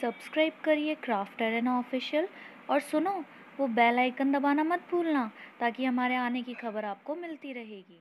Subscribe करिए craft arena official और सुनो, वो बेल आइकन दबाना मत भूलना ताकि हमारे आने की खबर आपको मिलती रहेगी।